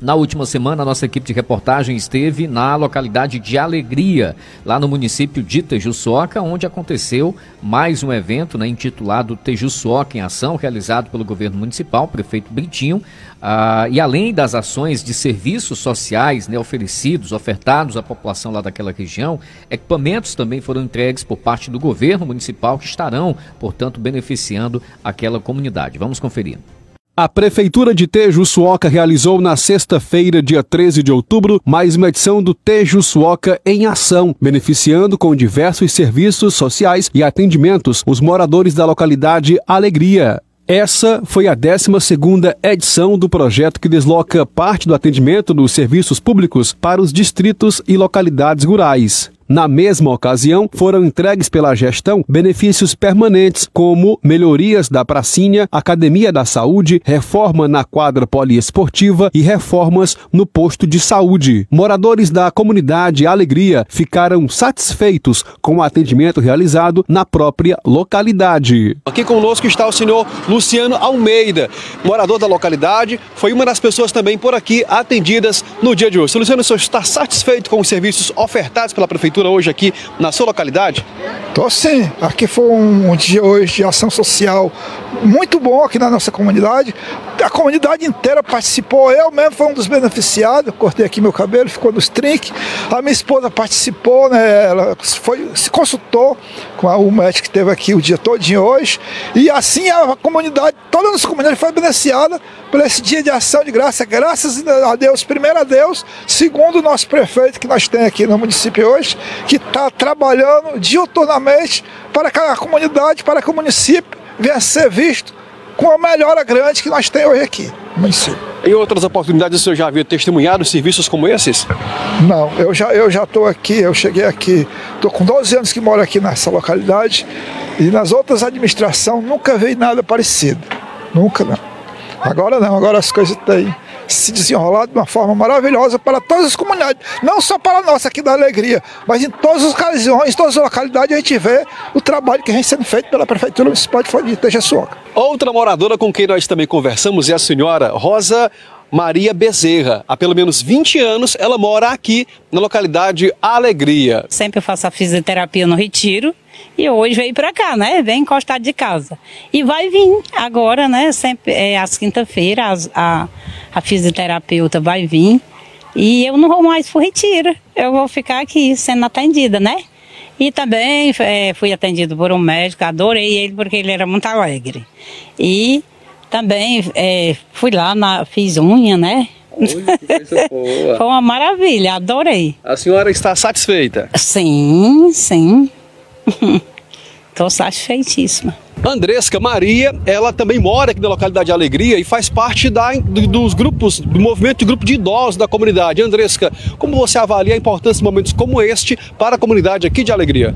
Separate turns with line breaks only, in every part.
Na última semana, a nossa equipe de reportagem esteve na localidade de Alegria, lá no município de Tejuçoca, onde aconteceu mais um evento né, intitulado Tejuçoca em Ação, realizado pelo governo municipal, prefeito Britinho. Ah, e além das ações de serviços sociais né, oferecidos, ofertados à população lá daquela região, equipamentos também foram entregues por parte do governo municipal que estarão, portanto, beneficiando aquela comunidade. Vamos conferir.
A Prefeitura de Tejuçuoca realizou na sexta-feira, dia 13 de outubro, mais uma edição do Tejuçuoca em Ação, beneficiando com diversos serviços sociais e atendimentos os moradores da localidade Alegria. Essa foi a 12ª edição do projeto que desloca parte do atendimento dos serviços públicos para os distritos e localidades rurais. Na mesma ocasião, foram entregues pela gestão benefícios permanentes, como melhorias da pracinha, academia da saúde, reforma na quadra poliesportiva e reformas no posto de saúde. Moradores da comunidade Alegria ficaram satisfeitos com o atendimento realizado na própria localidade.
Aqui conosco está o senhor Luciano Almeida, morador da localidade, foi uma das pessoas também por aqui atendidas no dia de hoje. Luciano, o senhor está satisfeito com os serviços ofertados pela prefeitura? Hoje aqui na sua localidade?
Tô sim. Aqui foi um, dia hoje de ação social muito bom aqui na nossa comunidade. A comunidade inteira participou. Eu mesmo fui um dos beneficiados. Cortei aqui meu cabelo, ficou nos trinques. A minha esposa participou, né? Ela foi, se consultou com o médico que esteve aqui o dia todo hoje. E assim a comunidade, toda a nossa comunidade foi beneficiada por esse dia de ação de graça. Graças a Deus, primeiro a Deus, segundo o nosso prefeito que nós temos aqui no município hoje, que está trabalhando diuturnamente para que a comunidade, para que o município venha a ser visto com a melhora grande que nós temos hoje aqui no município.
Em outras oportunidades o senhor já havia testemunhado serviços como esses?
Não, eu já eu já estou aqui, eu cheguei aqui, estou com 12 anos que moro aqui nessa localidade e nas outras administrações nunca vi nada parecido. Nunca não. Agora não, agora as coisas têm se desenrolar de uma forma maravilhosa para todas as comunidades, não só para a nossa aqui da Alegria, mas em todas as ocasiões, em todas as localidades a gente vê o trabalho que vem sendo feito pela Prefeitura Municipal de Tejaçuoca.
Outra moradora com quem nós também conversamos é a senhora Rosa Maria Bezerra. Há pelo menos 20 anos ela mora aqui na localidade Alegria.
Sempre faço a fisioterapia no Retiro e hoje veio para cá, né? Vem encostado de casa. E vai vir agora, né? Sempre é às quinta-feira a, a fisioterapeuta vai vir e eu não vou mais pro retiro. Eu vou ficar aqui sendo atendida, né? E também é, fui atendido por um médico, adorei ele porque ele era muito alegre. E também é, fui lá, na, fiz unha, né? Foi uma maravilha, adorei.
A senhora está satisfeita?
Sim, sim. Estou satisfeitíssima.
Andresca Maria, ela também mora aqui na localidade de Alegria e faz parte da, dos grupos, do movimento de grupo de idosos da comunidade. Andresca, como você avalia a importância de momentos como este para a comunidade aqui de Alegria?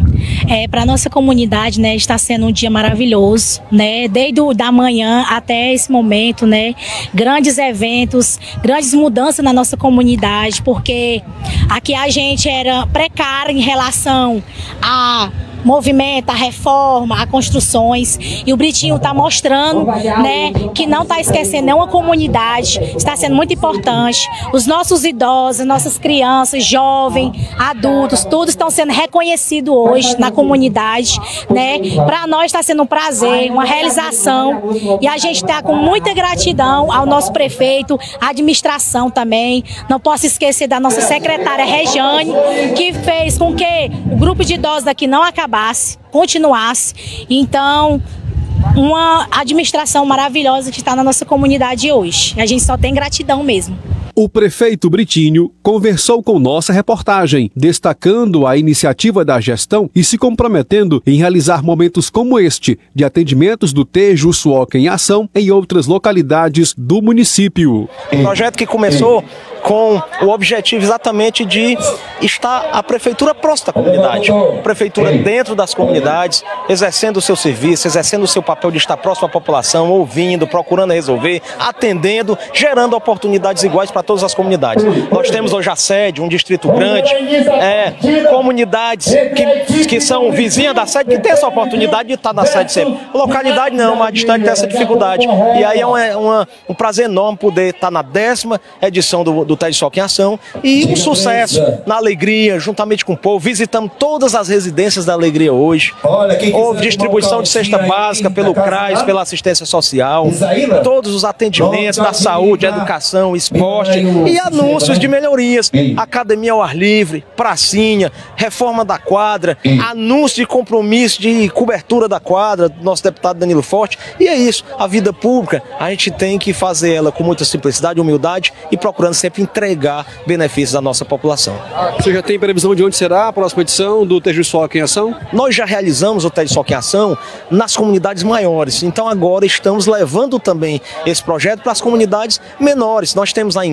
É, para a nossa comunidade, né, está sendo um dia maravilhoso, né, desde o, da manhã até esse momento, né, grandes eventos, grandes mudanças na nossa comunidade, porque aqui a gente era precário em relação a movimento, a reforma, a construções. E o Britinho está mostrando né, que não está esquecendo nenhuma comunidade, está sendo muito importante. Os nossos idosos, nossas crianças, jovens, adultos, todos estão sendo reconhecidos hoje na comunidade. Né? Para nós está sendo um prazer, uma realização. E a gente está com muita gratidão ao nosso prefeito, à administração também. Não posso esquecer da nossa secretária Rejane, que fez com que o grupo de idosos daqui não acabasse acabasse, continuasse. Então, uma administração maravilhosa que está na nossa comunidade hoje. A gente só tem gratidão mesmo.
O prefeito Britinho conversou com nossa reportagem, destacando a iniciativa da gestão e se comprometendo em realizar momentos como este de atendimentos do Tejo Suoca em ação em outras localidades do município.
Um projeto que começou com o objetivo exatamente de estar a prefeitura próxima da comunidade, a prefeitura dentro das comunidades, exercendo o seu serviço, exercendo o seu papel de estar próximo à população, ouvindo, procurando resolver, atendendo, gerando oportunidades iguais para todas as comunidades. Nós temos hoje a sede, um distrito grande, é, comunidades que, que são vizinhas da sede, que tem essa oportunidade de estar na sede sempre. Localidade não, mas distante tem essa dificuldade. E aí é uma, uma, um prazer enorme poder estar na décima edição do, do TED Soca em Ação e um sucesso na alegria, juntamente com o povo. Visitamos todas as residências da alegria hoje. Houve distribuição de cesta básica pelo CRAS, pela assistência social, todos os atendimentos da saúde, educação, esporte e anúncios de melhorias. Academia ao ar livre, pracinha, reforma da quadra, anúncio de compromisso de cobertura da quadra do nosso deputado Danilo Forte. E é isso, a vida pública, a gente tem que fazer ela com muita simplicidade, humildade e procurando sempre entregar benefícios à nossa população.
Você já tem previsão de onde será a próxima edição do Tejo Soca em Ação?
Nós já realizamos o Tejo Soca em Ação nas comunidades maiores, então agora estamos levando também esse projeto para as comunidades menores. Nós temos a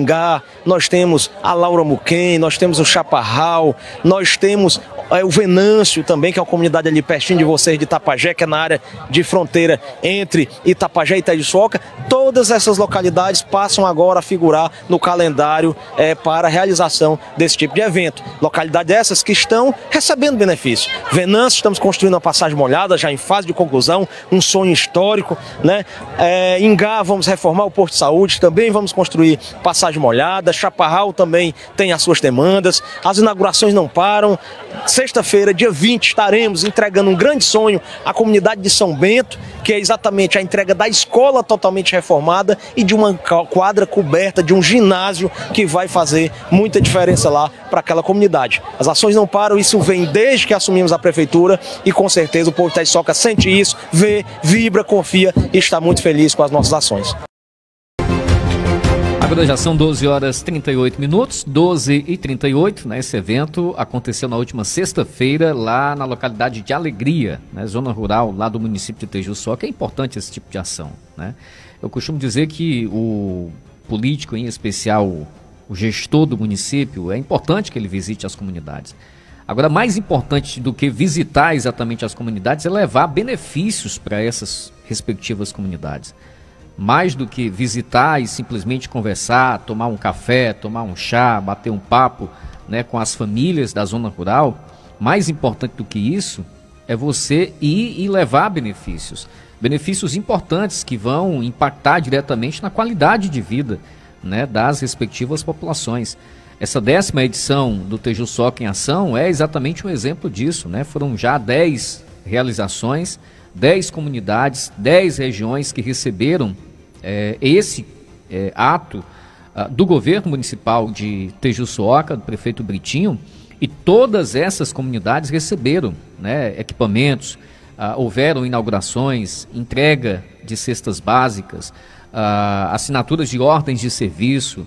Nós temos a Laura Muquem, nós temos o Chaparral, nós temos o Venâncio também, que é uma comunidade ali pertinho de vocês, de Itapajé, que é na área de fronteira entre Itapajé e Itajuçoca. Todas essas localidades passam agora a figurar no calendário é, para a realização desse tipo de evento. Localidades essas que estão recebendo benefício. Venâncio, estamos construindo uma passagem molhada, já em fase de conclusão, um sonho histórico. Né? É, Ingá, vamos reformar o Porto de Saúde, também vamos construir passagem molhada. Chaparral também tem as suas demandas. As inaugurações não param. Sexta-feira, dia 20, estaremos entregando um grande sonho à comunidade de São Bento, que é exatamente a entrega da escola totalmente reformada e de uma quadra coberta, de um ginásio que vai fazer muita diferença lá para aquela comunidade. As ações não param, isso vem desde que assumimos a prefeitura e com certeza o povo de Itaçoca sente isso, vê, vibra, confia e está muito feliz com as nossas ações.
Agora já são 12 horas 38 minutos, 12 e 38, né? Esse evento aconteceu na última sexta-feira lá na localidade de Alegria, né? zona rural lá do município de Tejuçó, que é importante esse tipo de ação, né? Eu costumo dizer que o político, em especial o gestor do município, é importante que ele visite as comunidades. Agora, mais importante do que visitar exatamente as comunidades é levar benefícios para essas respectivas comunidades mais do que visitar e simplesmente conversar, tomar um café, tomar um chá, bater um papo né, com as famílias da zona rural, mais importante do que isso é você ir e levar benefícios. Benefícios importantes que vão impactar diretamente na qualidade de vida né, das respectivas populações. Essa décima edição do Teju Soca em Ação é exatamente um exemplo disso. Né? Foram já 10 realizações 10 comunidades, 10 regiões que receberam é, esse é, ato uh, do governo municipal de Tejuçuoca, do prefeito Britinho, e todas essas comunidades receberam né, equipamentos, uh, houveram inaugurações, entrega de cestas básicas, uh, assinaturas de ordens de serviço,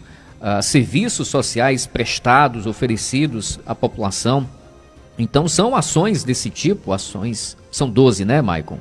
serviços sociais prestados, oferecidos à população. Então são ações desse tipo, ações são 12, né, Maicon?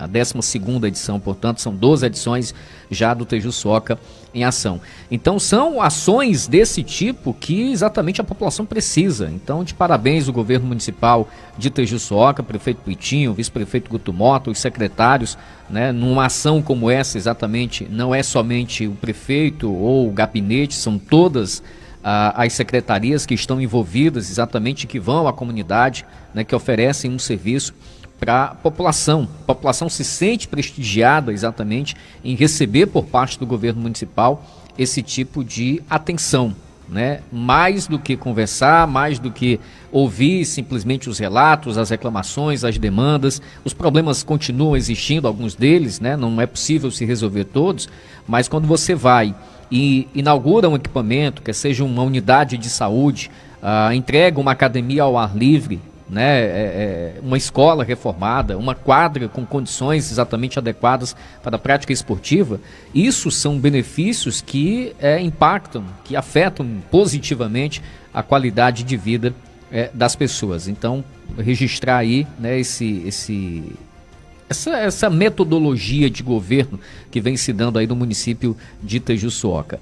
A 12 edição, portanto, são 12 edições já do Teju Soca em ação. Então, são ações desse tipo que exatamente a população precisa. Então, de parabéns o governo municipal de Teju Soca, prefeito Pitinho, vice-prefeito Gutumoto, os secretários, né, numa ação como essa, exatamente, não é somente o prefeito ou o gabinete, são todas as secretarias que estão envolvidas exatamente, que vão à comunidade, né, que oferecem um serviço para a população. A população se sente prestigiada exatamente em receber por parte do governo municipal esse tipo de atenção. Né? Mais do que conversar, mais do que ouvir simplesmente os relatos, as reclamações, as demandas, os problemas continuam existindo, alguns deles, né? não é possível se resolver todos, mas quando você vai e inaugura um equipamento, que seja uma unidade de saúde, uh, entrega uma academia ao ar livre, né, é, é, uma escola reformada, uma quadra com condições exatamente adequadas para a prática esportiva, isso são benefícios que é, impactam, que afetam positivamente a qualidade de vida é, das pessoas. Então, registrar aí né, esse, esse, essa, essa metodologia de governo que vem se dando aí no município de Tejuçuoca.